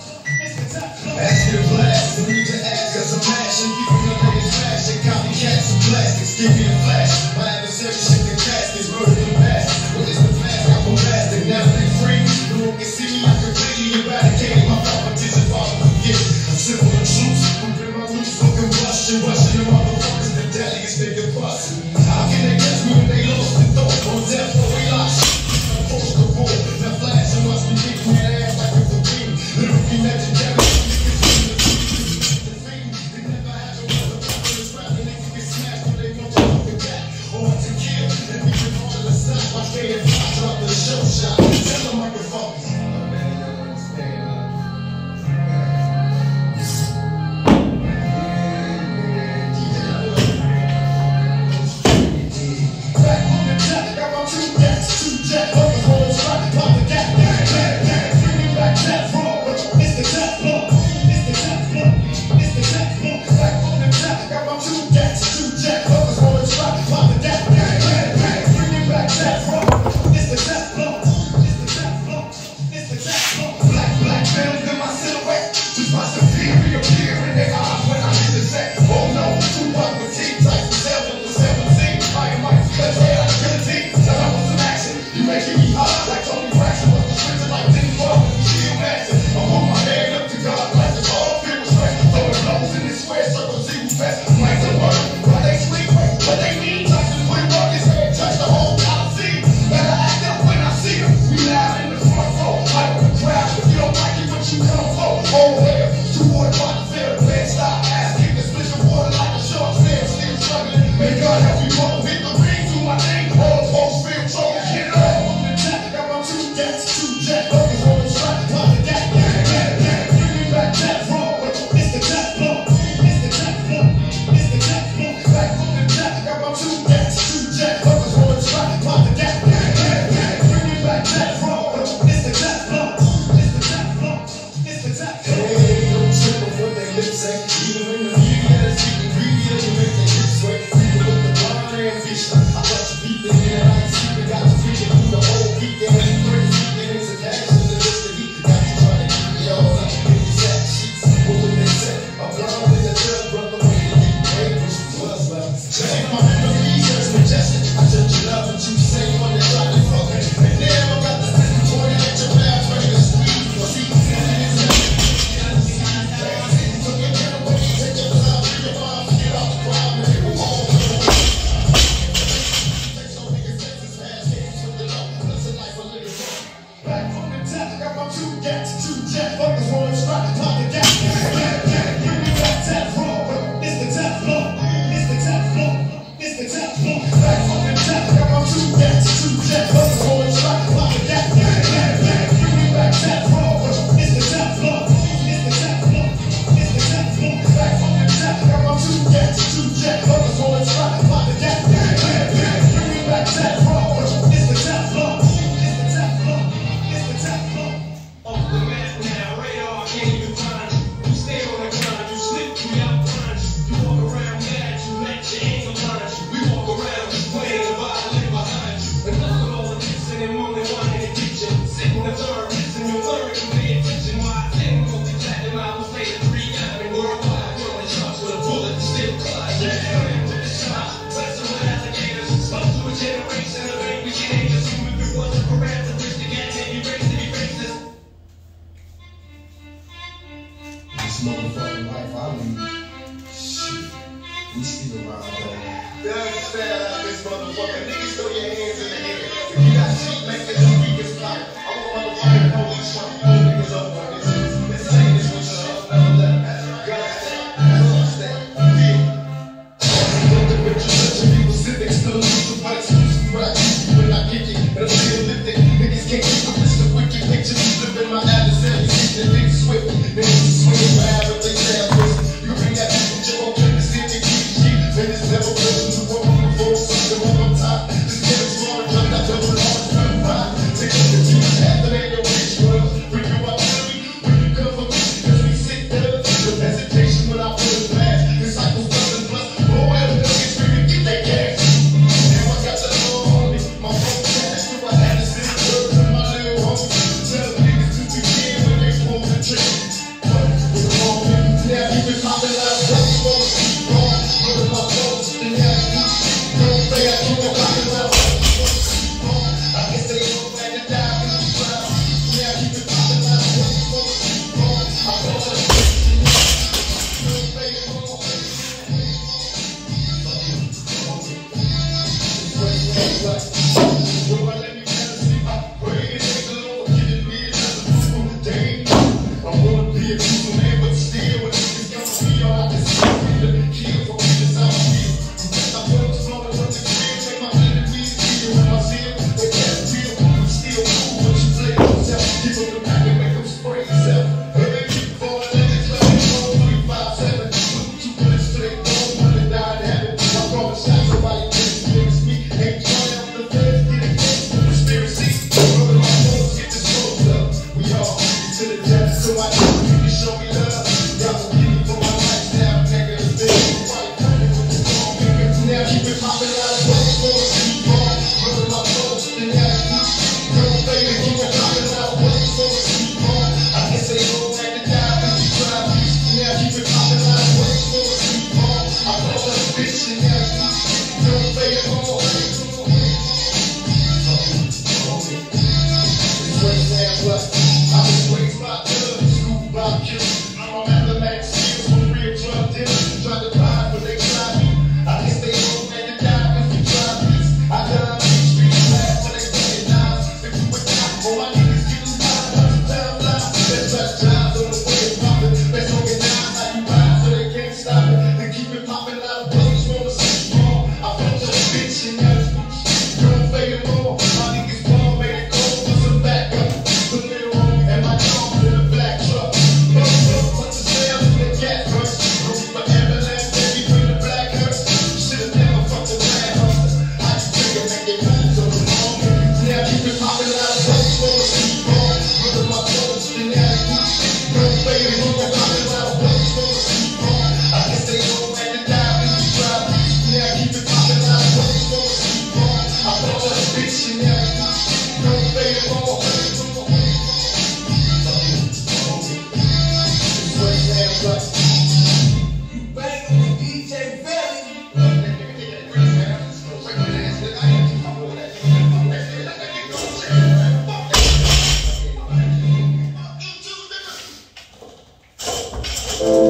Ask to blast, no need to ask, cause I'm passion. Keeping the latest fashion, copycats and plastics. Give me a flash. My adversary shit the caskets, murder the past. What is the past? I'm bombastic, now they free. No one can see me, I completely eradicated my competition. Father, forget. I'm simple and truth. I'm in my loose, fucking rushing, rushing the motherfuckers. The deadliest nigga busting. How can they catch me when they lost the thought? On death try to talk. Thank you. Never Thank